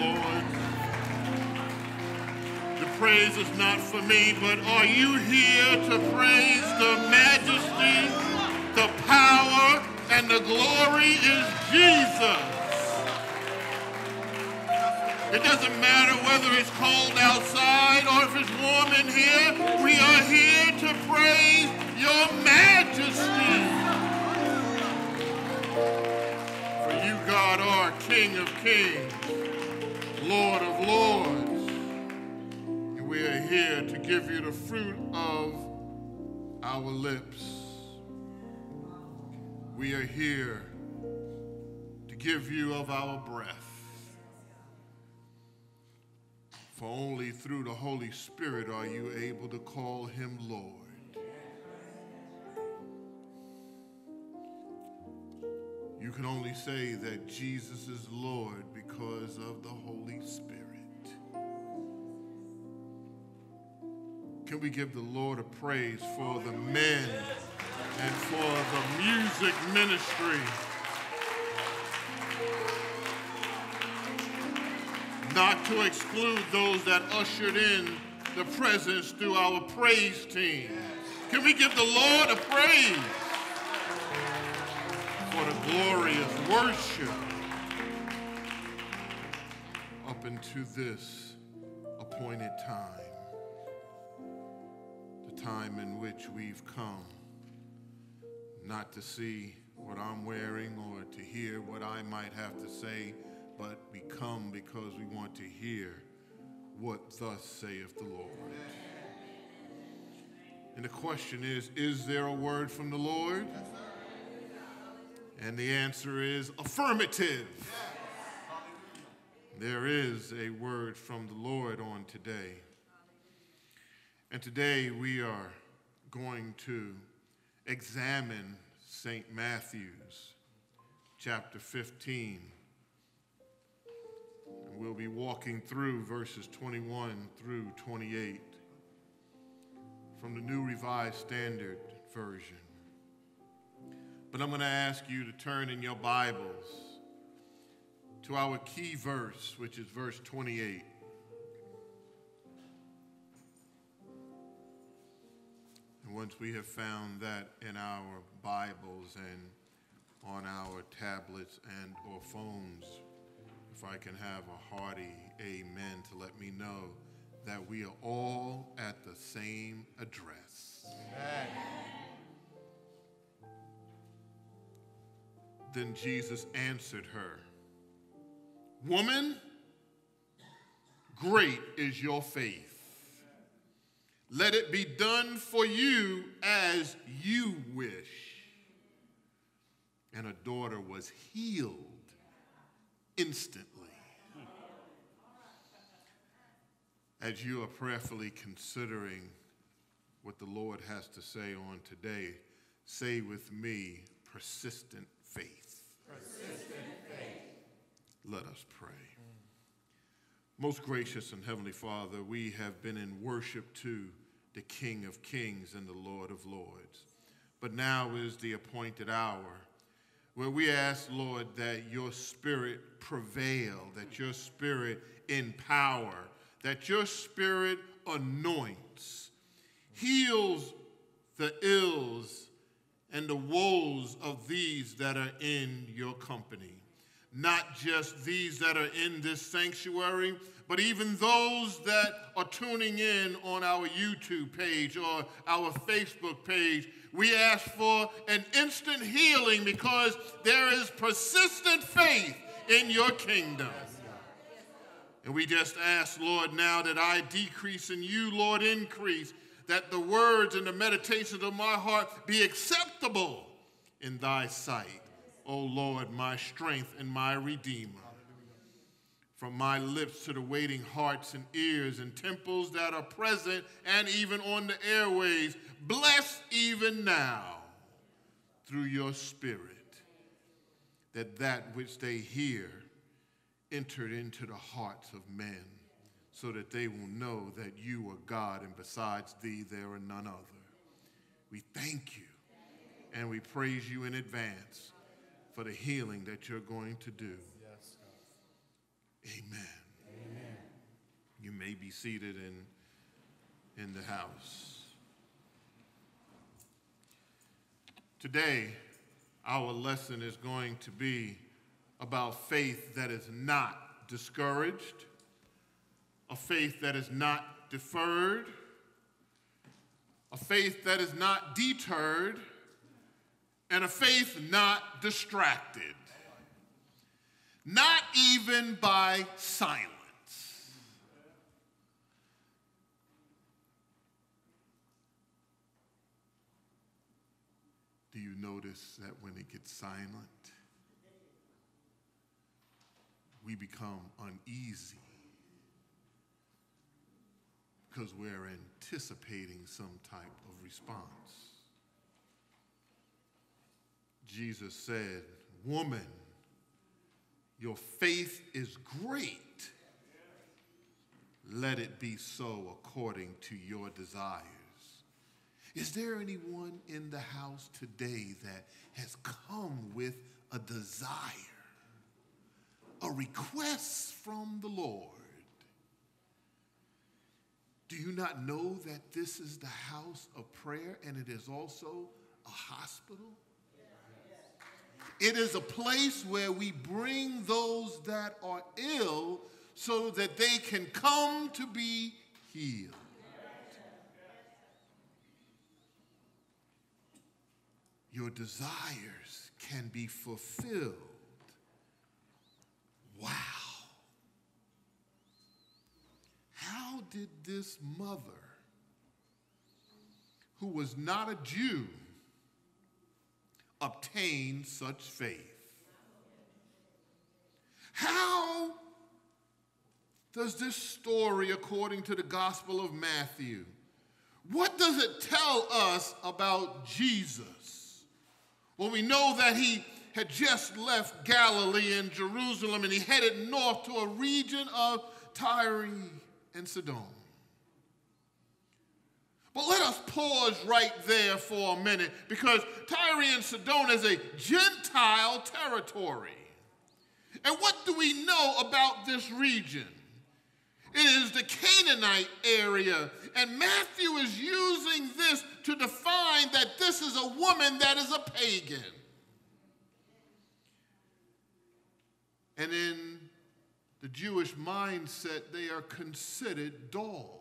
Lords. The praise is not for me, but are you here to praise the majesty, the power, and the glory is Jesus? It doesn't matter whether it's cold outside or if it's warm in here. We are here to praise your majesty. For you, God, are King of kings, Lord of lords. And we are here to give you the fruit of our lips. We are here to give you of our breath. For only through the Holy Spirit are you able to call him Lord. You can only say that Jesus is Lord because of the Holy Spirit. Can we give the Lord a praise for the men and for the music ministry? Not to exclude those that ushered in the presence through our praise team. Can we give the Lord a praise for the glorious worship up into this appointed time? The time in which we've come not to see what I'm wearing or to hear what I might have to say but we come because we want to hear what thus saith the Lord. And the question is Is there a word from the Lord? And the answer is affirmative. There is a word from the Lord on today. And today we are going to examine St. Matthew's chapter 15 we'll be walking through verses 21 through 28 from the New Revised Standard Version. But I'm going to ask you to turn in your Bibles to our key verse, which is verse 28. And once we have found that in our Bibles and on our tablets and or phones, if I can have a hearty amen to let me know that we are all at the same address. Amen. Then Jesus answered her, Woman, great is your faith. Let it be done for you as you wish. And her daughter was healed instantly. As you are prayerfully considering what the Lord has to say on today, say with me, persistent faith. Persistent faith. Let us pray. Most gracious and heavenly Father, we have been in worship to the King of Kings and the Lord of Lords. But now is the appointed hour where we ask, Lord, that your spirit prevail, that your spirit empower, that your spirit anoints, heals the ills and the woes of these that are in your company. Not just these that are in this sanctuary, but even those that are tuning in on our YouTube page or our Facebook page. We ask for an instant healing because there is persistent faith in your kingdom. And we just ask, Lord, now that I decrease and you, Lord, increase, that the words and the meditations of my heart be acceptable in thy sight. O Lord, my strength and my redeemer. From my lips to the waiting hearts and ears and temples that are present and even on the airways, bless even now through your spirit that that which they hear entered into the hearts of men so that they will know that you are God and besides thee there are none other. We thank you and we praise you in advance for the healing that you're going to do. Yes, Amen. You may be seated in, in the house. Today, our lesson is going to be about faith that is not discouraged, a faith that is not deferred, a faith that is not deterred, and a faith not distracted, not even by silence. Do you notice that when it gets silent, we become uneasy because we're anticipating some type of response? Jesus said, Woman, your faith is great. Let it be so according to your desires. Is there anyone in the house today that has come with a desire, a request from the Lord? Do you not know that this is the house of prayer and it is also a hospital? It is a place where we bring those that are ill so that they can come to be healed. Your desires can be fulfilled. Wow. How did this mother, who was not a Jew, obtain such faith? How does this story, according to the Gospel of Matthew, what does it tell us about Jesus? Well, we know that he had just left Galilee and Jerusalem and he headed north to a region of Tyre and Sidon. But let us pause right there for a minute because Tyre and Sidon is a Gentile territory. And what do we know about this region? It is the Canaanite area. And Matthew is using this to define that this is a woman that is a pagan. And in the Jewish mindset, they are considered dogs.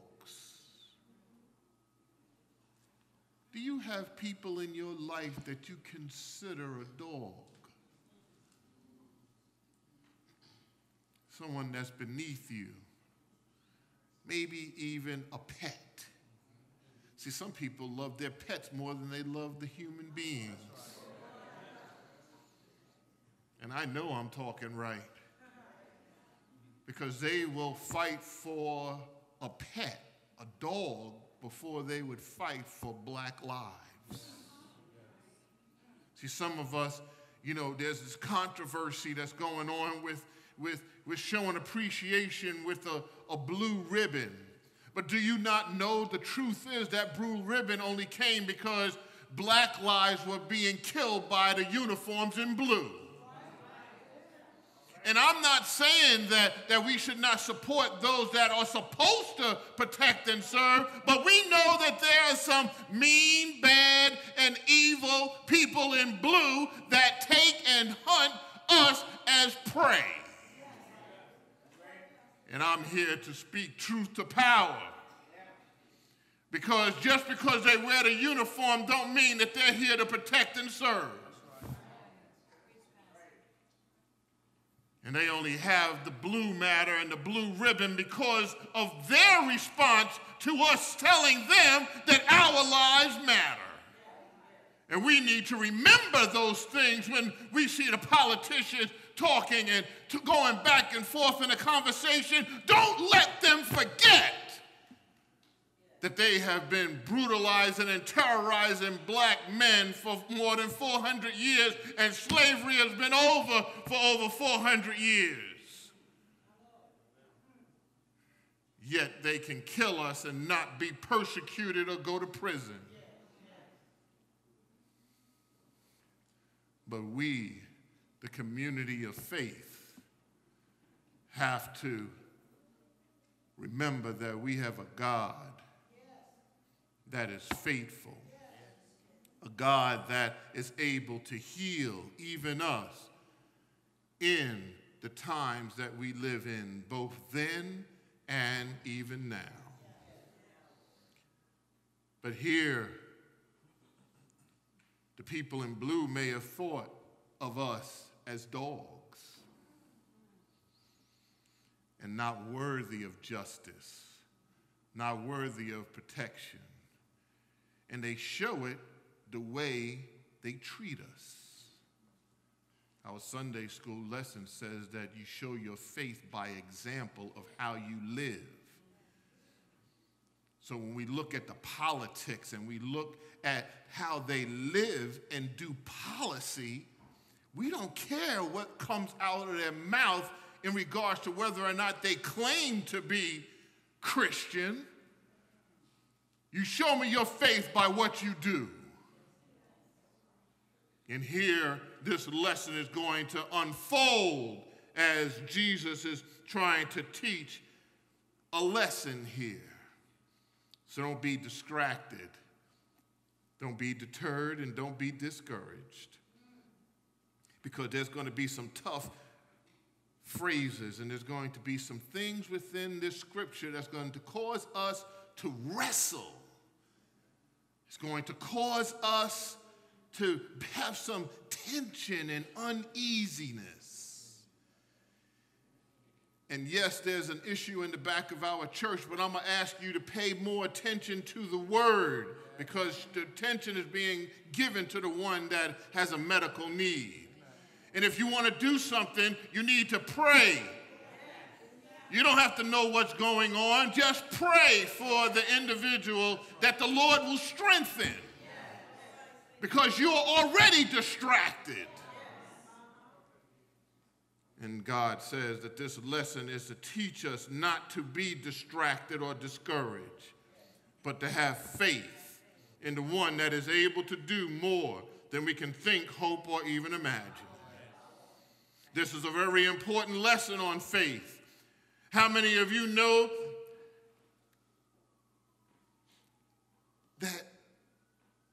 Do you have people in your life that you consider a dog? Someone that's beneath you, maybe even a pet. See, some people love their pets more than they love the human beings. And I know I'm talking right because they will fight for a pet, a dog, before they would fight for black lives. See, some of us, you know, there's this controversy that's going on with, with, with showing appreciation with a, a blue ribbon. But do you not know the truth is that blue ribbon only came because black lives were being killed by the uniforms in blue? And I'm not saying that, that we should not support those that are supposed to protect and serve, but we know that there are some mean, bad, and evil people in blue that take and hunt us as prey. And I'm here to speak truth to power. Because just because they wear the uniform don't mean that they're here to protect and serve. And they only have the blue matter and the blue ribbon because of their response to us telling them that our lives matter. And we need to remember those things when we see the politicians talking and going back and forth in a conversation. Don't let them forget that they have been brutalizing and terrorizing black men for more than 400 years, and slavery has been over for over 400 years. Yet they can kill us and not be persecuted or go to prison. But we, the community of faith, have to remember that we have a God that is faithful, a God that is able to heal even us in the times that we live in, both then and even now. But here, the people in blue may have thought of us as dogs and not worthy of justice, not worthy of protection. And they show it the way they treat us. Our Sunday school lesson says that you show your faith by example of how you live. So when we look at the politics and we look at how they live and do policy, we don't care what comes out of their mouth in regards to whether or not they claim to be Christian. You show me your faith by what you do. And here, this lesson is going to unfold as Jesus is trying to teach a lesson here. So don't be distracted, don't be deterred, and don't be discouraged. Because there's going to be some tough phrases and there's going to be some things within this scripture that's going to cause us to wrestle. It's going to cause us to have some tension and uneasiness. And yes, there's an issue in the back of our church, but I'm going to ask you to pay more attention to the word because the attention is being given to the one that has a medical need. And if you want to do something, you need to pray. You don't have to know what's going on. Just pray for the individual that the Lord will strengthen because you're already distracted. And God says that this lesson is to teach us not to be distracted or discouraged, but to have faith in the one that is able to do more than we can think, hope, or even imagine. This is a very important lesson on faith. How many of you know that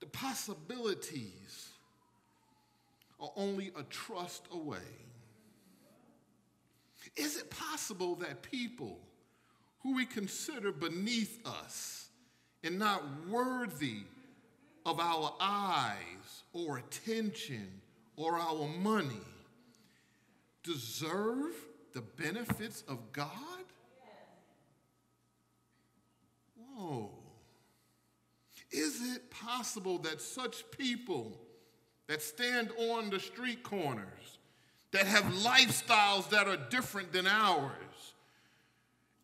the possibilities are only a trust away. Is it possible that people who we consider beneath us and not worthy of our eyes or attention or our money deserve the benefits of God? Whoa. Is it possible that such people that stand on the street corners, that have lifestyles that are different than ours,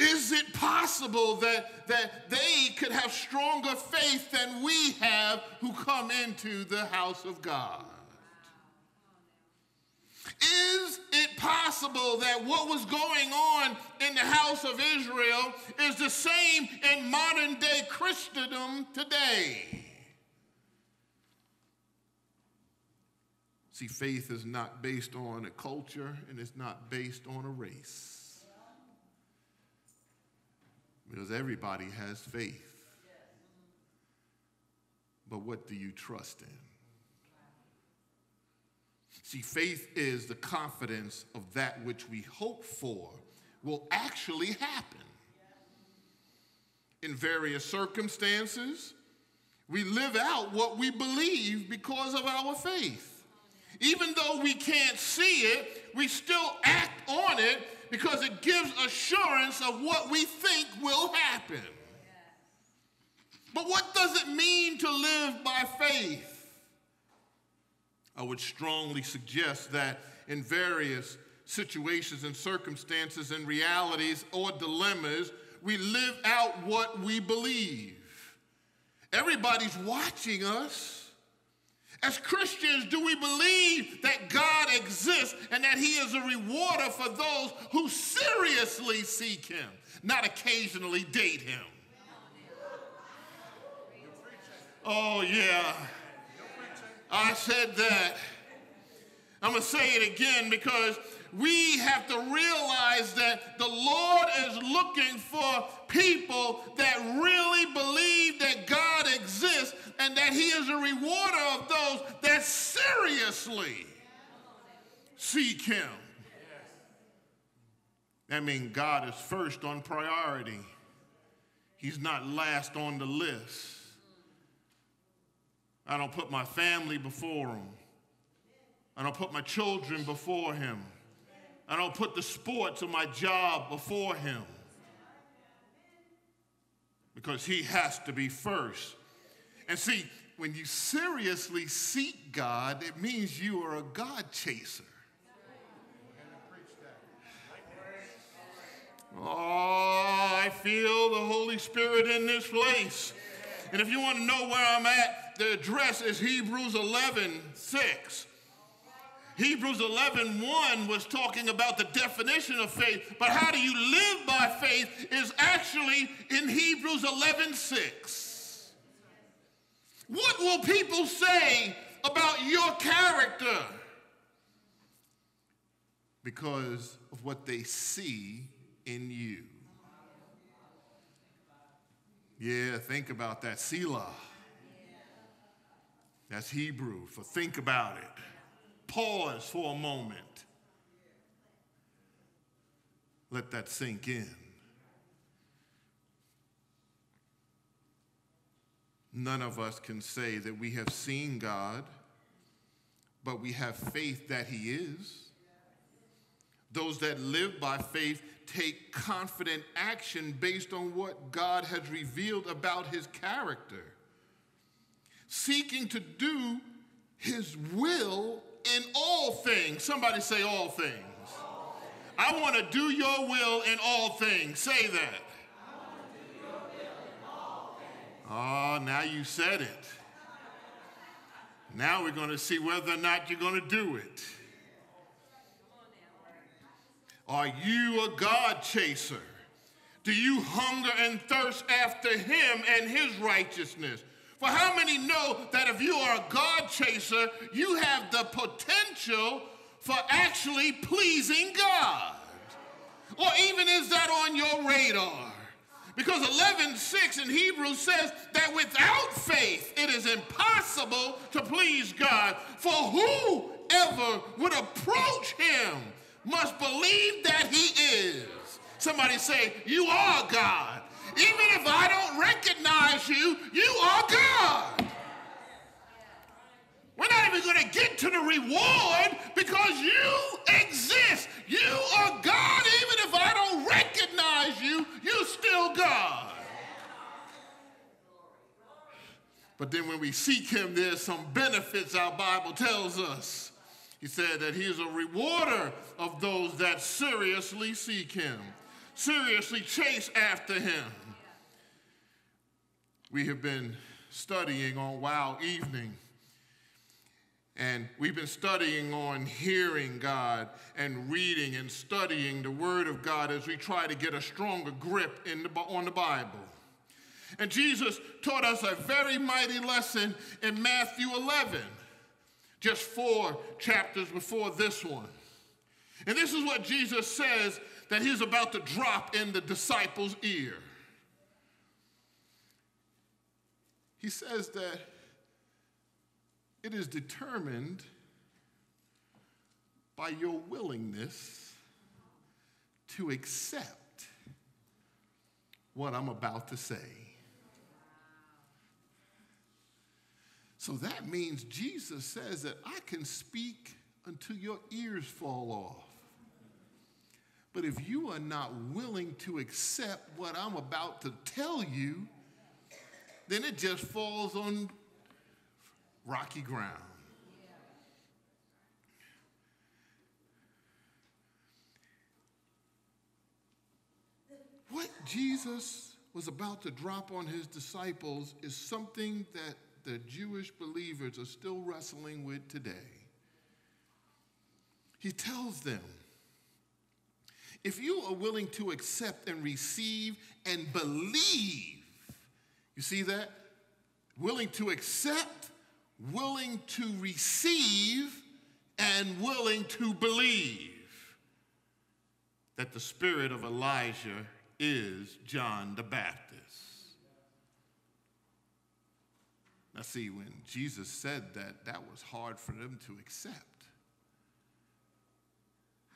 is it possible that, that they could have stronger faith than we have who come into the house of God? Is it possible that what was going on in the house of Israel is the same in modern day Christendom today? See, faith is not based on a culture and it's not based on a race. Because everybody has faith. But what do you trust in? See, faith is the confidence of that which we hope for will actually happen. In various circumstances, we live out what we believe because of our faith. Even though we can't see it, we still act on it because it gives assurance of what we think will happen. But what does it mean to live by faith? I would strongly suggest that in various situations and circumstances and realities or dilemmas, we live out what we believe. Everybody's watching us. As Christians, do we believe that God exists and that He is a rewarder for those who seriously seek Him, not occasionally date Him? Oh, yeah. I said that. I'm going to say it again because we have to realize that the Lord is looking for people that really believe that God exists and that He is a rewarder of those that seriously seek Him. That means God is first on priority. He's not last on the list. I don't put my family before him. I don't put my children before him. I don't put the sports or my job before him. Because he has to be first. And see, when you seriously seek God, it means you are a God chaser. Oh, I feel the Holy Spirit in this place. And if you want to know where I'm at, the address is Hebrews 11 6. Hebrews 11 1 was talking about the definition of faith, but how do you live by faith is actually in Hebrews 11 6. What will people say about your character? Because of what they see in you. Yeah, think about that. Selah. That's Hebrew for think about it. Pause for a moment. Let that sink in. None of us can say that we have seen God, but we have faith that He is. Those that live by faith take confident action based on what God has revealed about his character, seeking to do his will in all things. Somebody say, all things. All things. I want to do your will in all things. Say that. Oh, now you said it. Now we're going to see whether or not you're going to do it. Are you a God chaser? Do you hunger and thirst after Him and His righteousness? For how many know that if you are a God chaser, you have the potential for actually pleasing God? Or even is that on your radar? Because 11:6 in Hebrews says that without faith it is impossible to please God. For whoever would approach him must believe that he is. Somebody say, You are God. Even if I don't recognize you, you are God. We're not even going to get to the reward because you exist. You are God. Even if I don't recognize you, you're still God. But then when we seek him, there's some benefits our Bible tells us. He said that he is a rewarder of those that seriously seek him, seriously chase after him. We have been studying on Wow Evening. And we've been studying on hearing God and reading and studying the Word of God as we try to get a stronger grip the, on the Bible. And Jesus taught us a very mighty lesson in Matthew 11 just four chapters before this one. And this is what Jesus says that he's about to drop in the disciples' ear. He says that it is determined by your willingness to accept what I'm about to say. So that means Jesus says that I can speak until your ears fall off. But if you are not willing to accept what I'm about to tell you, then it just falls on rocky ground. What Jesus was about to drop on his disciples is something that the Jewish believers are still wrestling with today. He tells them, if you are willing to accept and receive and believe, you see that? Willing to accept, willing to receive, and willing to believe that the spirit of Elijah is John the Baptist. Now, see, when Jesus said that, that was hard for them to accept.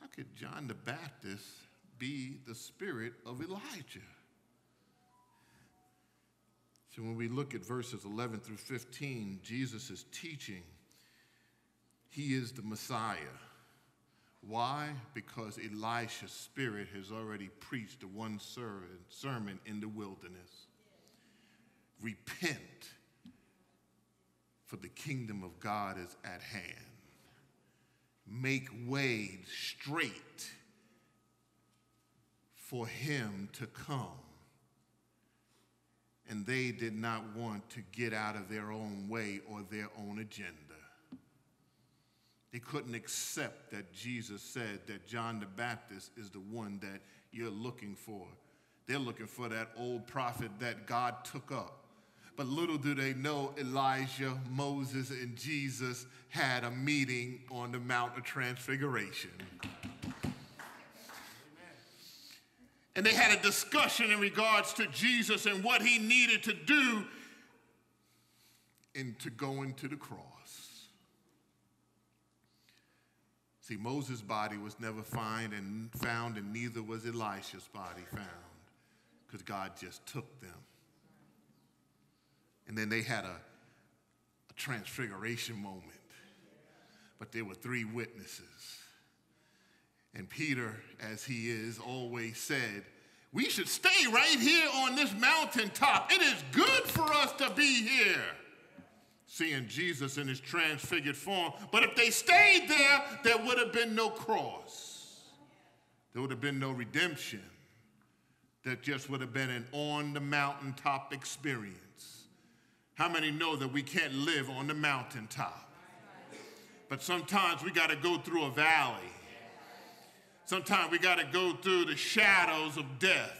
How could John the Baptist be the spirit of Elijah? So, when we look at verses 11 through 15, Jesus is teaching he is the Messiah. Why? Because Elisha's spirit has already preached the one sermon in the wilderness. Repent, for the kingdom of God is at hand. Make way straight for him to come. And they did not want to get out of their own way or their own agenda. They couldn't accept that Jesus said that John the Baptist is the one that you're looking for. They're looking for that old prophet that God took up. But little do they know Elijah, Moses, and Jesus had a meeting on the Mount of Transfiguration. And they had a discussion in regards to Jesus and what he needed to do into going to the cross. See, Moses' body was never found and found, and neither was Elisha's body found, because God just took them. And then they had a, a transfiguration moment. But there were three witnesses. And Peter, as he is, always said, We should stay right here on this mountaintop. It is good for us to be here seeing Jesus in his transfigured form. But if they stayed there, there would have been no cross, there would have been no redemption. That just would have been an on the mountaintop experience. How many know that we can't live on the mountaintop? But sometimes we got to go through a valley. Sometimes we got to go through the shadows of death.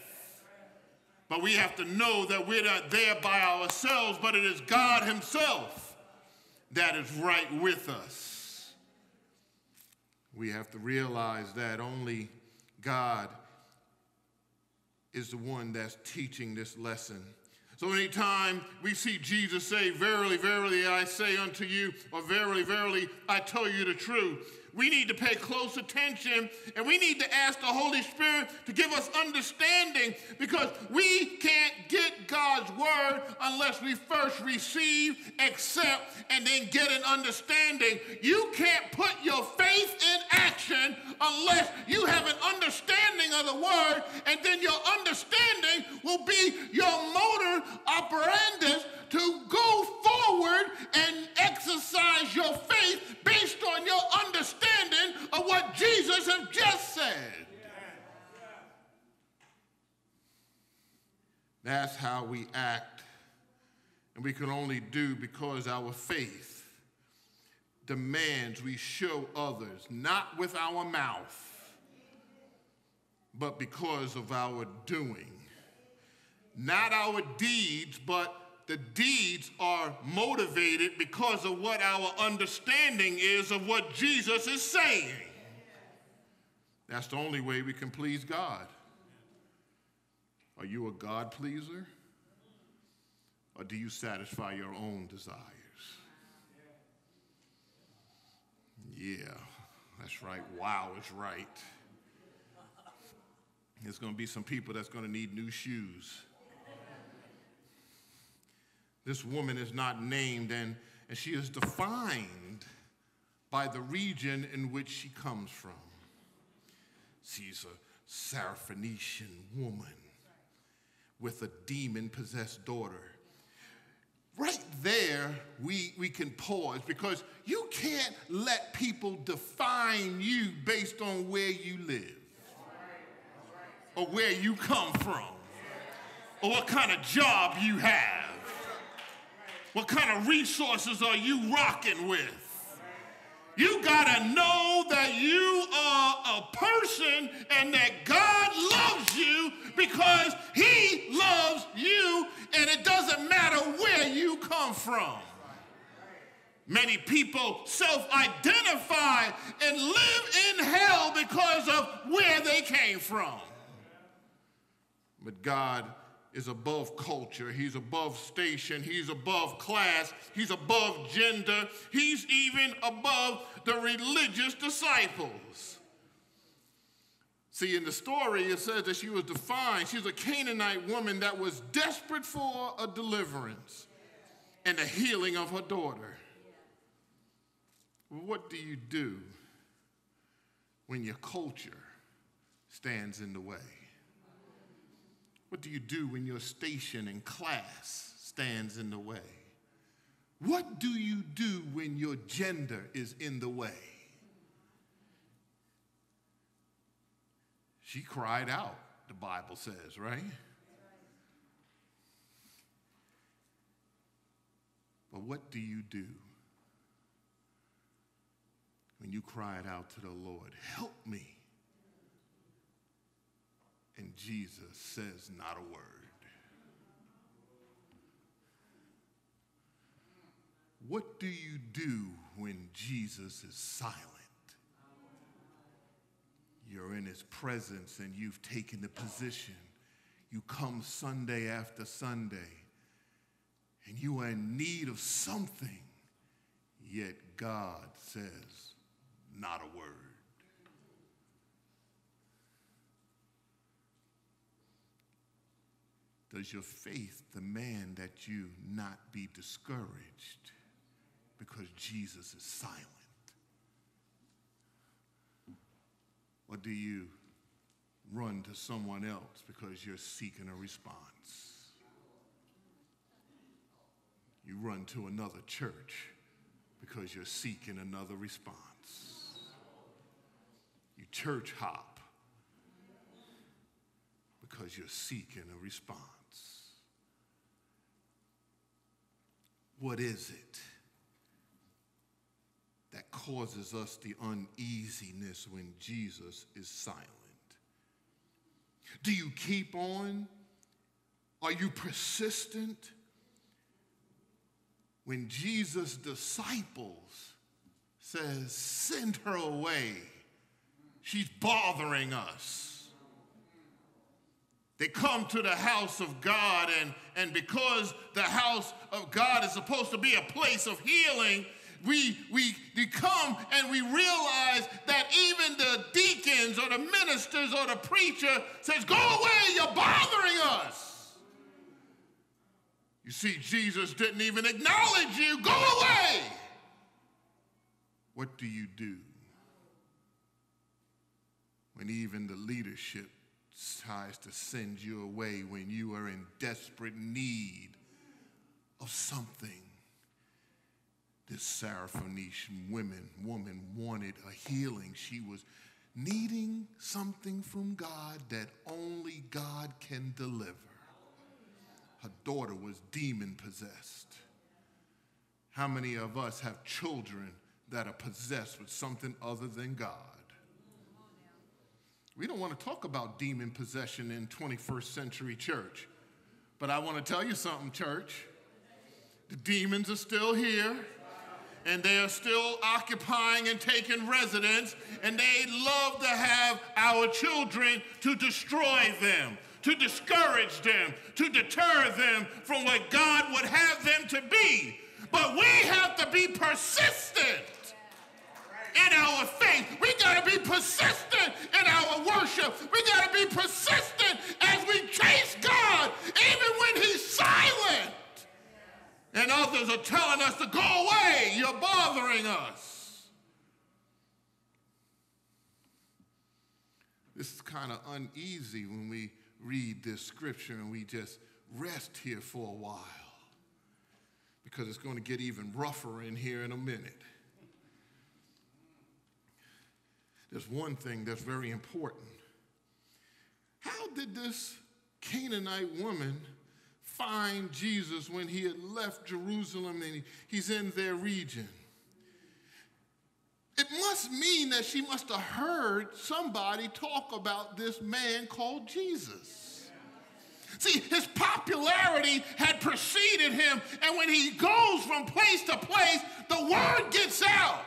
But we have to know that we're not there by ourselves, but it is God Himself that is right with us. We have to realize that only God is the one that's teaching this lesson. So anytime we see Jesus say, Verily, verily, I say unto you, or verily, verily, I tell you the truth, we need to pay close attention and we need to ask the Holy Spirit to give us understanding because we can't get God's word unless we first receive, accept, and then get an understanding. You can't put your faith in action unless you have an understanding of the word, and then your understanding will be your motor operandus to go forward and exercise your faith based on your understanding of what Jesus has just said. That's how we act, and we can only do because our faith demands we show others, not with our mouth, but because of our doing. Not our deeds, but the deeds are motivated because of what our understanding is of what Jesus is saying. That's the only way we can please God. Are you a God pleaser? Or do you satisfy your own desires? Yeah, that's right. Wow is right. There's going to be some people that's going to need new shoes. This woman is not named, and, and she is defined by the region in which she comes from. She's a Syrophoenician woman with a demon possessed daughter. Right there, we, we can pause because you can't let people define you based on where you live or where you come from or what kind of job you have. What kind of resources are you rocking with? You got to know that you are a person and that God loves you because He loves you, and it doesn't matter where you come from. Many people self identify and live in hell because of where they came from. But God is above culture, He's above station, He's above class, He's above gender, He's even above the religious disciples. See, in the story, it says that she was defined. She's a Canaanite woman that was desperate for a deliverance and a healing of her daughter. What do you do when your culture stands in the way? What do you do when your station and class stands in the way? What do you do when your gender is in the way? She cried out, the Bible says, right? But what do you do? when you cried out to the Lord, Help me. And Jesus says not a word. What do you do when Jesus is silent? You're in his presence and you've taken the position. You come Sunday after Sunday and you are in need of something, yet God says, not a word. Does your faith demand that you not be discouraged because Jesus is silent? Or do you run to someone else because you're seeking a response? You run to another church because you're seeking another response You church hop because you're seeking a response. What is it that causes us the uneasiness when Jesus is silent? Do you keep on? Are you persistent? When Jesus' disciples says, send her away She's bothering us. They come to the house of God, and, and because the house of God is supposed to be a place of healing, we, we, come and we realize that even the deacons or the ministers or the preacher says, Go away, you're bothering us. You see, Jesus didn't even acknowledge you. Go away. What do you do? when even the leadership tries to send you away when you are in desperate need of something. This Syrophoenician woman, woman wanted a healing. She was needing something from God that only God can deliver. Her daughter was demon possessed. How many of us have children that are possessed with something other than God? We don't want to talk about demon possession in 21st century church. But I want to tell you something, church. The demons are still here, and they are still occupying and taking residence, and they love to have our children to destroy them, to discourage them, to deter them from what God would have them to be. But we have to be persistent in our faith. We got to be persistent in our worship. We got to be persistent as we chase God, even when He's silent. And others are telling us to go away. You're bothering us. This is kind of uneasy when we read this scripture and we just rest here for a while because it's going to get even rougher in here in a minute. there's one thing that's very important. How did this Canaanite woman find Jesus when he had left Jerusalem and he's in their region? It must mean that she must have heard somebody talk about this man called Jesus. See, his popularity had preceded him, and when he goes from place to place, the word gets out.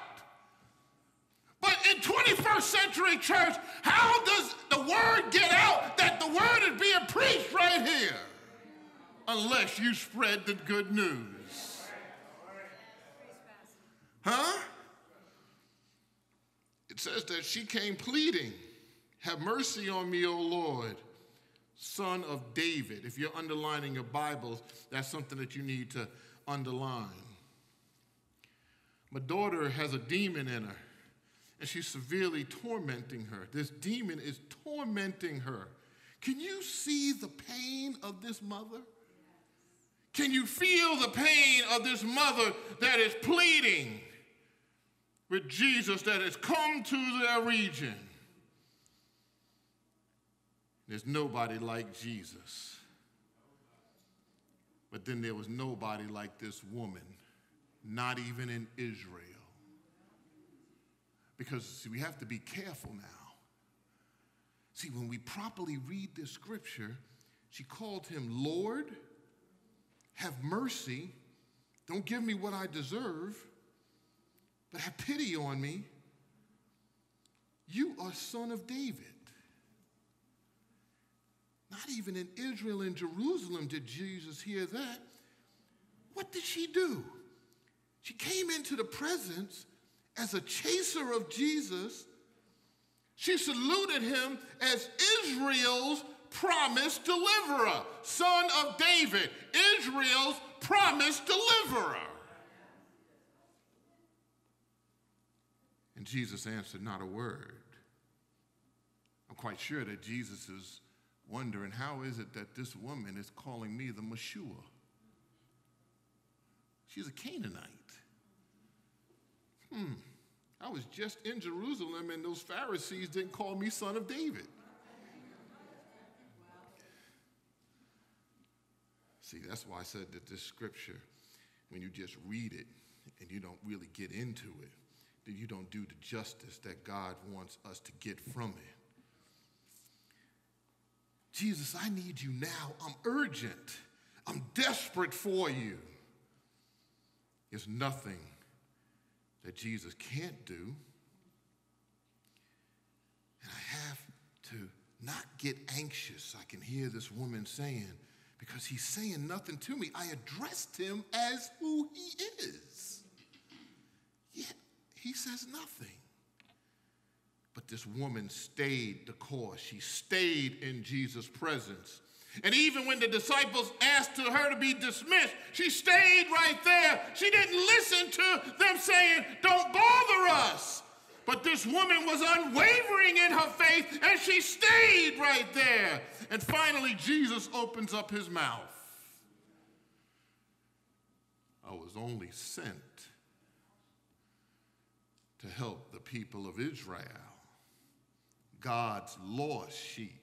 But in 21st century church, how does the word get out that the word is being preached right here? Unless you spread the good news. Huh? It says that she came pleading, Have mercy on me, O Lord, son of David. If you're underlining your Bibles, that's something that you need to underline. My daughter has a demon in her and she's severely tormenting her. This demon is tormenting her. Can you see the pain of this mother? Can you feel the pain of this mother that is pleading with Jesus that has come to their region? There's nobody like Jesus. But then there was nobody like this woman, not even in Israel. Because see, we have to be careful now. See, when we properly read this scripture, she called him Lord, have mercy, don't give me what I deserve, but have pity on me. You are son of David. Not even in Israel and Jerusalem did Jesus hear that. What did she do? She came into the presence as a chaser of Jesus, she saluted him as Israel's promised deliverer, son of David, Israel's promised deliverer. And Jesus answered not a word. I'm quite sure that Jesus is wondering how is it that this woman is calling me the Meshua? She's a Canaanite. Hmm, I was just in Jerusalem and those Pharisees didn't call me son of David. See, that's why I said that this scripture, when you just read it and you don't really get into it, that you don't do the justice that God wants us to get from it. Jesus, I need you now. I'm urgent. I'm desperate for you. There's nothing that Jesus can't do. And I have to not get anxious, I can hear this woman saying, because he's saying nothing to me. I addressed him as who he is. Yet he says nothing. But this woman stayed the course. She stayed in Jesus' presence. And even when the disciples asked to her to be dismissed, she stayed right there. She didn't listen to them saying, Don't bother us. But this woman was unwavering in her faith and she stayed right there. And finally, Jesus opens up his mouth. I was only sent to help the people of Israel, God's lost sheep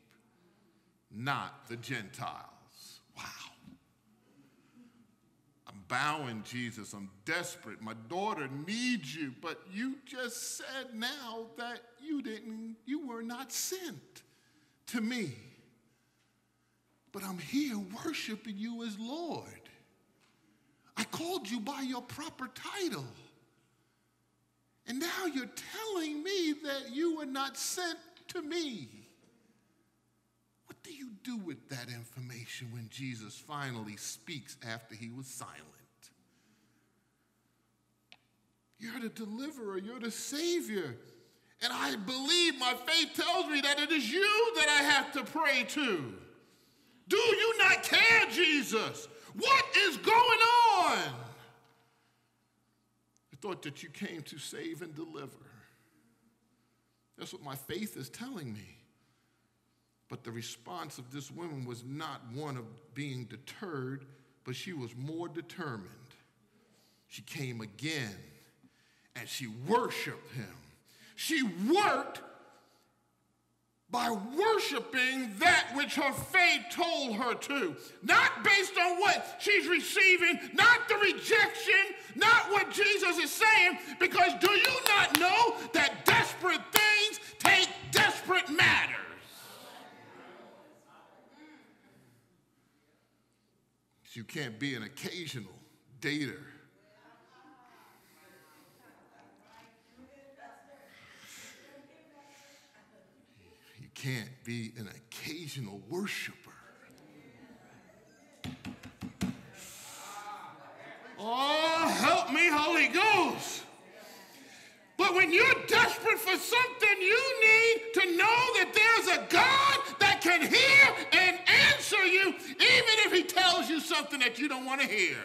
not the Gentiles. Wow. Bowing, Jesus. I'm desperate. My daughter needs you, but you just said now that you didn't, you were not sent to me. But I'm here worshiping you as Lord. I called you by your proper title. And now you're telling me that you were not sent to me What do you do with that information when Jesus finally speaks after he was silent? You're the deliverer, you're the savior. And I believe my faith tells me that it is you that I have to pray to. Do you not care, Jesus? What is going on? I thought that you came to save and deliver. That's what my faith is telling me. But the response of this woman was not one of being deterred, but she was more determined. She came again and she worshiped him. She worked by worshiping that which her faith told her to. Not based on what she's receiving, not the rejection, not what Jesus is saying, because do you not know that desperate things take desperate matters? you can't be an occasional dater. Can't be an occasional worshiper. Oh, help me, Holy Ghost. But when you're desperate for something, you need to know that there's a God that can hear and answer you, even if He tells you something that you don't want to hear.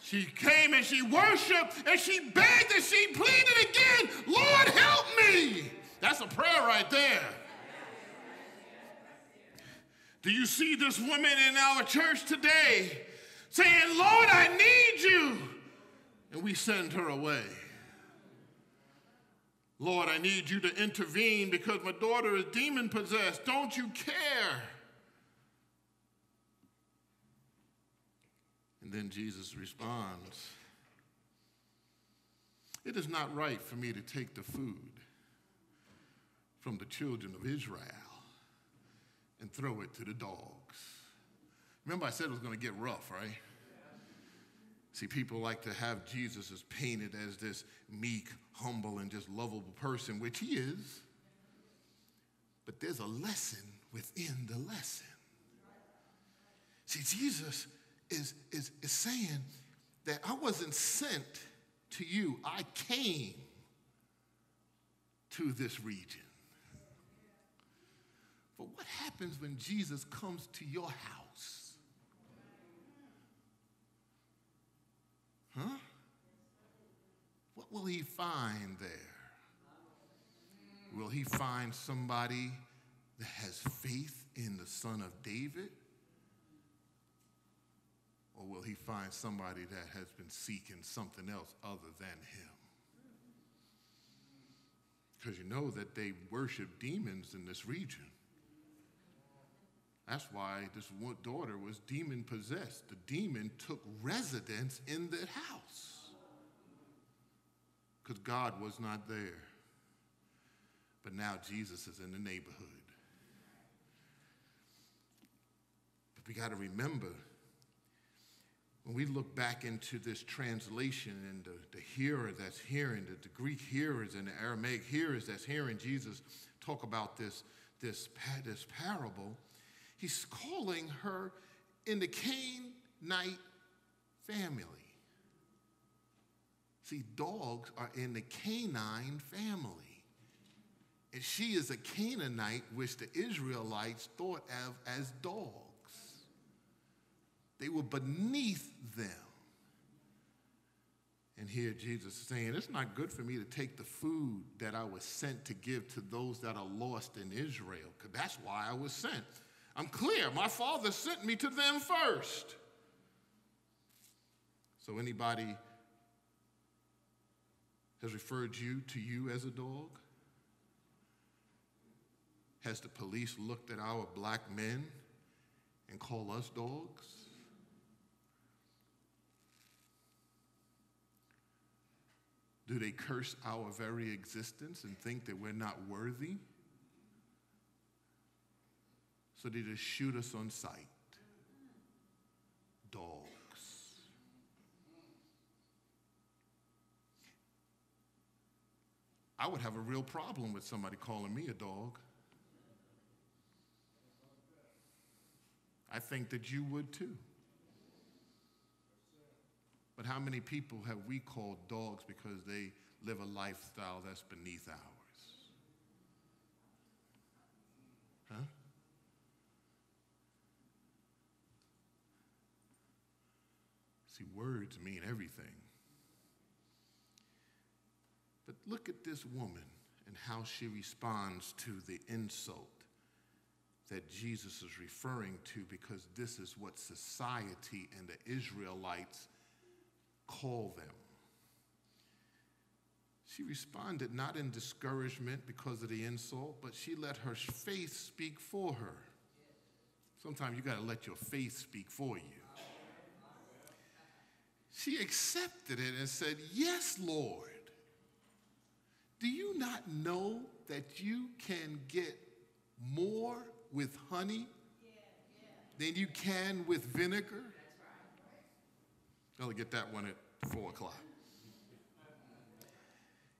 She came and she worshiped and she begged and she pleaded again, Lord, help me. That's a prayer right there. Do you see this woman in our church today saying, Lord, I need you? And we send her away. Lord, I need you to intervene because my daughter is demon possessed. Don't you care? And then Jesus responds It is not right for me to take the food from the children of Israel and throw it to the dogs. Remember, I said it was going to get rough, right? See, people like to have Jesus as painted as this meek, humble, and just lovable person, which he is. But there's a lesson within the lesson. See, Jesus is, is, is saying that I wasn't sent to you, I came to this region. But what happens when Jesus comes to your house? Huh? What will he find there? Will he find somebody that has faith in the Son of David? Or will he find somebody that has been seeking something else other than him? Because you know that they worship demons in this region. That's why this one daughter was demon possessed. The demon took residence in the house because God was not there. But now Jesus is in the neighborhood. But we got to remember when we look back into this translation and the, the hearer that's hearing, the, the Greek hearers and the Aramaic hearers that's hearing Jesus talk about this, this, this parable, he's calling her in the Canaanite family. See, dogs are in the canine family. And she is a Canaanite, which the Israelites thought of as dogs. They were beneath them. And here Jesus is saying, It's not good for me to take the food that I was sent to give to those that are lost in Israel, because that's why I was sent. I'm clear. My father sent me to them first. So, anybody has referred you to you as a dog? Has the police looked at our black men and call us dogs? Do they curse our very existence and think that we're not worthy? So they just shoot us on sight. Dogs. I would have a real problem with somebody calling me a dog. I think that you would too. But how many people have we called dogs because they live a lifestyle that's beneath ours? Huh? See, words mean everything. But look at this woman and how she responds to the insult that Jesus is referring to because this is what society and the Israelites call them. She responded not in discouragement because of the insult, but she let her faith speak for her. Sometimes you got to let your faith speak for you. She accepted it and said, Yes, Lord. Do you not know that you can get more with honey than you can with vinegar? I'll get that one at four o'clock.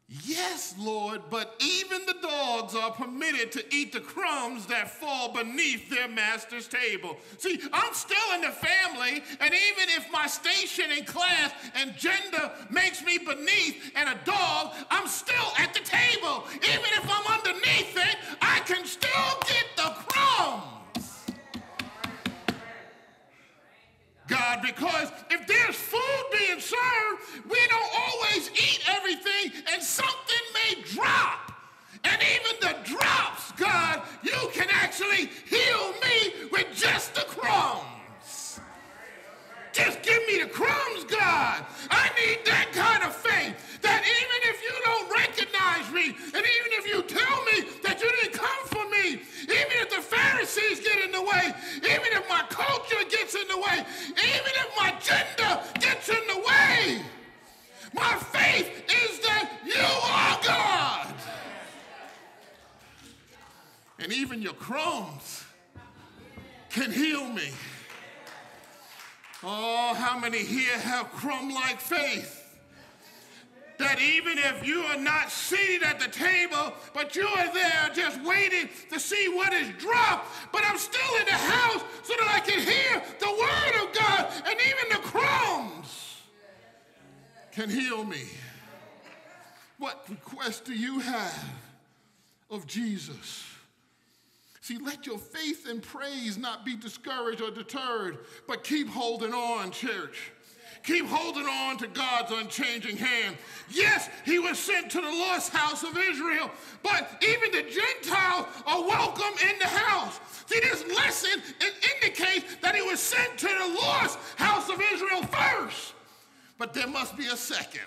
Yes, Lord, but even the dogs are permitted to eat the crumbs that fall beneath their master's table. See, I'm still in the family, and even if my station in class and gender makes me beneath and a dog, I'm still at the table. Even if I'm underneath it, I can still get the crumbs. God, because if there's food being served, we don't always eat everything, and something may drop. And even the drops, God, you can actually heal me with just way, even if my culture gets in the way, even if my gender gets in the way, my faith is that you are God. And even your crumbs can heal me. Oh, how many here have crumb like faith? That even if you are not seated at the table, but you are there just waiting to see what is dropped, but I'm still in the house so that I can hear the word of God, and even the crumbs can heal me. What request do you have of Jesus? See, let your faith and praise not be discouraged or deterred, but keep holding on, church. Keep holding on to God's unchanging hand. Yes, he was sent to the lost house of Israel, but even the Gentiles are welcome in the house. See, this lesson it indicates that he was sent to the lost house of Israel first, but there must be a second.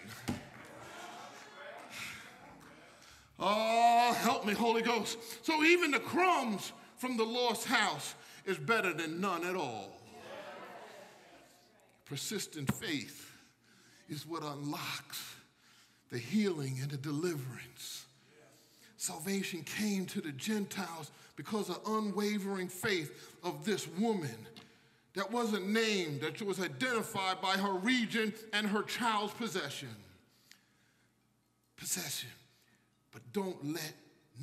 Oh, help me, Holy Ghost. So even the crumbs from the lost house is better than none at all. Persistent faith is what unlocks the healing and the deliverance. Salvation came to the Gentiles because of unwavering faith of this woman that wasn't named, that was identified by her region and her child's possession. Possession. But don't let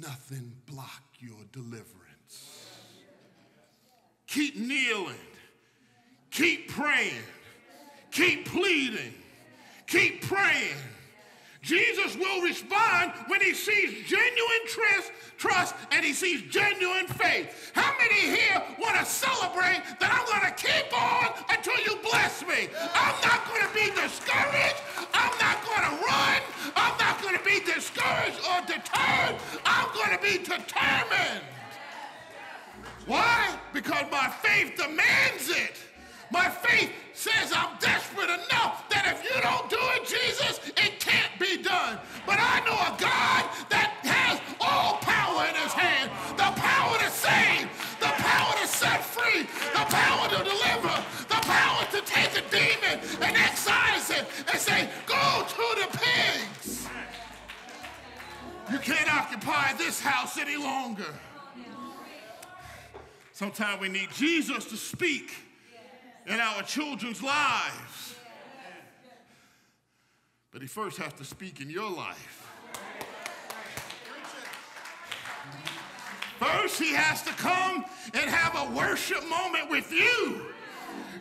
nothing block your deliverance. Keep kneeling, keep praying, keep pleading, keep praying. Jesus will respond when he sees genuine trust, trust and he sees genuine faith. How many here want to celebrate that I'm going to keep on until you bless me? I'm not going to be discouraged. I'm not going to run. I'm not going to be discouraged or deterred. I'm going to be determined. Why? Because my faith demands it. My faith says I'm desperate enough that if you don't do it, Jesus, it can't be done. But I know a God that has all power in his hand the power to save, the power to set free, the power to deliver, the power to take a demon and excise it and say, Go to the pigs. You can't occupy this house any longer. Sometimes we need Jesus to speak in our children's lives. But he first has to speak in your life. First, he has to come and have a worship moment with you.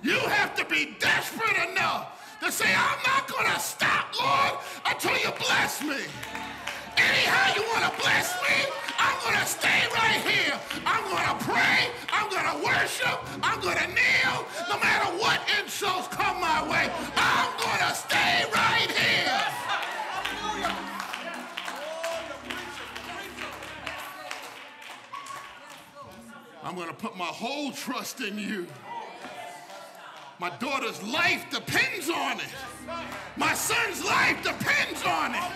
You have to be desperate enough to say, I'm not going to stop, Lord, until you bless me. Anyhow you want to bless me, I'm going to stay right here. I'm going to pray. I'm going to worship. I'm going to kneel. No matter what insults come my way, I'm going to stay right here. I'm going to put my whole trust in you. My daughter's life depends on it. My son's life depends on it.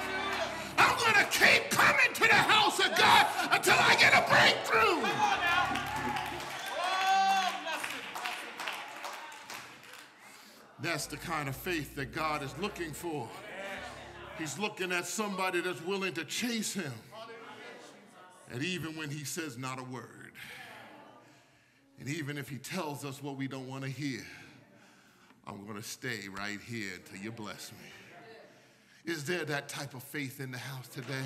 I'm going to keep coming to the house of God until I get a breakthrough. That's the kind of faith that God is looking for. He's looking at somebody that's willing to chase him. And even when he says not a word, And even if he tells us what we don't want to hear, I'm going to stay right here until you bless me. Is there that type of faith in the house today?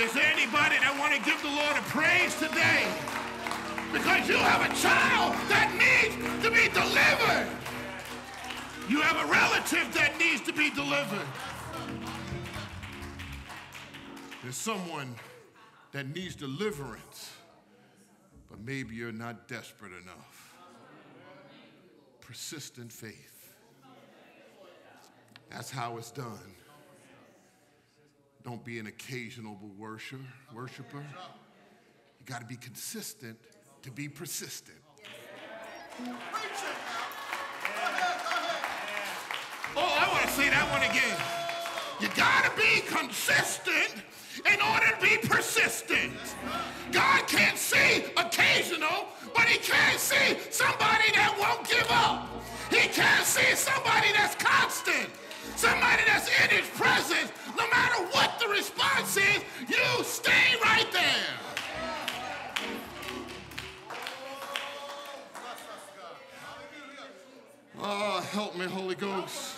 Is there anybody that want to give the Lord a praise today? Because you have a child that needs to be delivered. You have a relative that needs to be delivered. There's someone that needs deliverance, but maybe you're not desperate enough. Persistent faith. That's how it's done. Don't be an occasional worshiper. worshiper. You got to be consistent to be persistent. Oh, I want to say that one again. You got to be consistent in order to be persistent. God can't see occasional, but he can see somebody that won't give up. He can't see somebody that's constant, somebody that's in his presence. No matter what the response is, you stay right there. Oh, help me, Holy Ghost.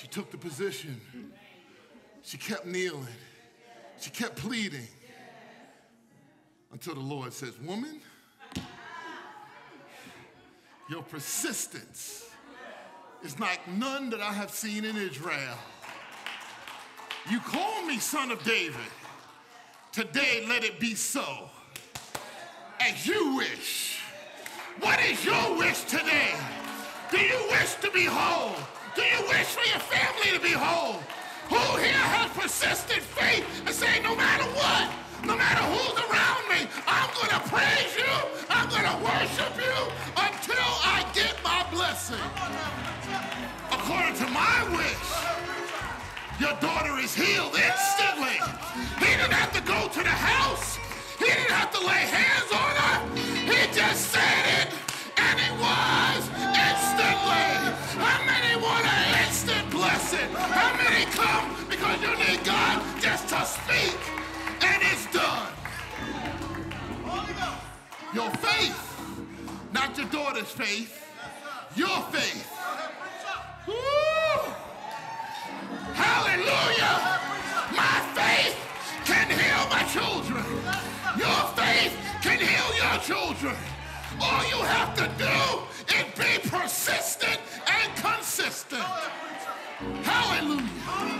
She took the position. She kept kneeling. She kept pleading until the Lord says, Woman, your persistence is like none that I have seen in Israel. You call me son of David. Today, let it be so. As you wish. What is your wish today? Do you wish to be whole? Do you wish for your family to be whole? Who here has persistent faith and say, no matter what, no matter who's around me, I'm going to praise you, I'm going to worship you until I get my blessing. According to my wish, your daughter is healed instantly. He didn't have to go to the house. He didn't have to lay hands on her. He just said it, and it was instantly. How blessing? How many come because you need God just to speak, and it's done? Your faith, not your daughter's faith, your faith. Woo! Hallelujah! My faith can heal my children. Your faith can heal your children. All you have to do is be persistent and consistent. Hallelujah.